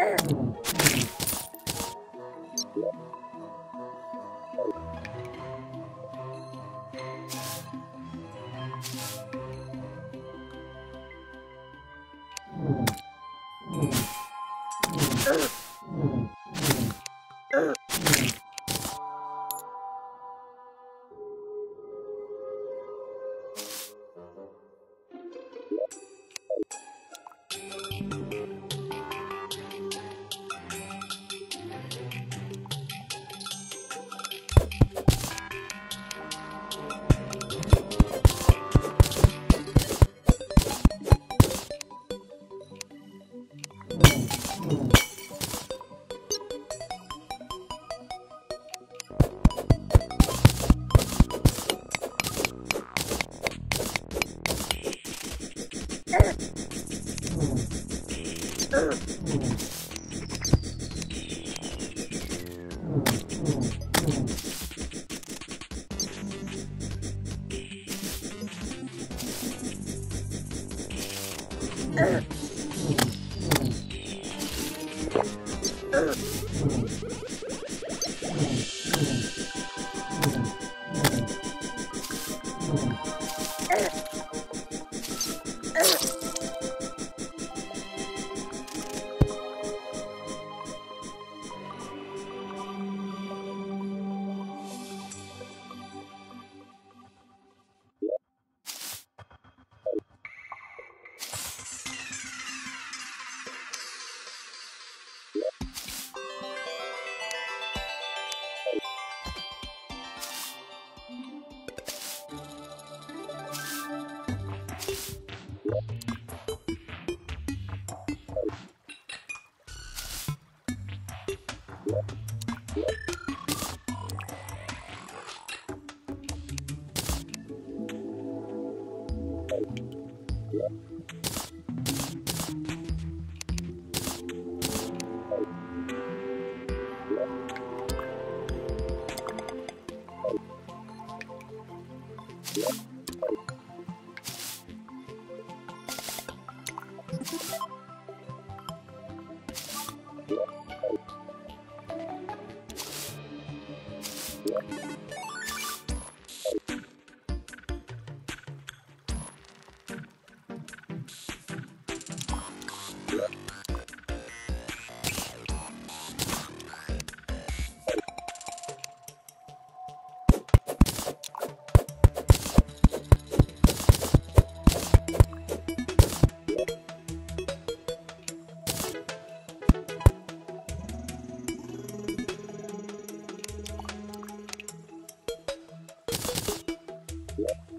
Urgh. Yeah. Yeah. you.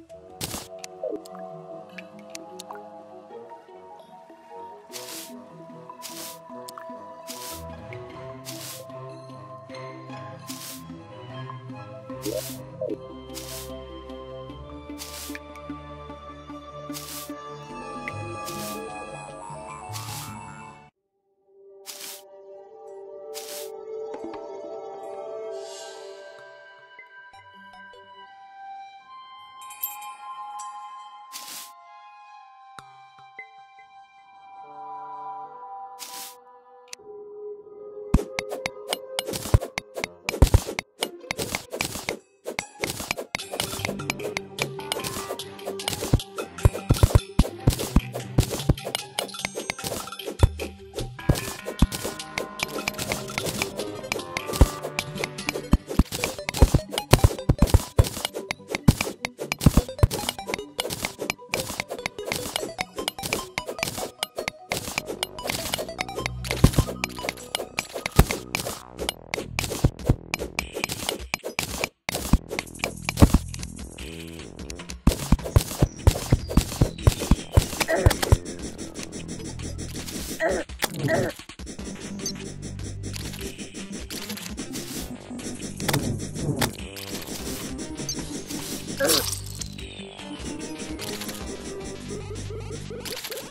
Ha ha ha!